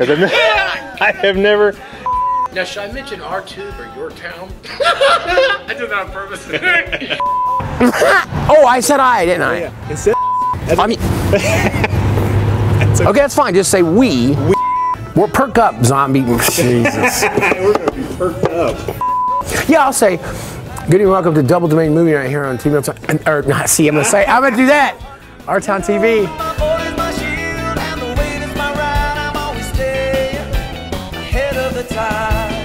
'Cause I've ne- I have never. Now, should I mention our tube or your town? I did that on purpose. Oh, I said I, didn't I? Oh, yeah. Instead, I mean, okay, that's fine. Just say we. We're perk up, zombie. Jesus. we're gonna be perked up. Yeah, I'll say, good evening, welcome to Double Domain Movie Night here on TV. Or, not, see, I'm gonna say, I'm gonna do that. Our Town TV. the time.